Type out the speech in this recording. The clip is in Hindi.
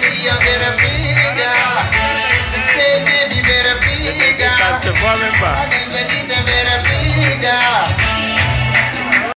Maria vera figa, Sente di vera figa, Salse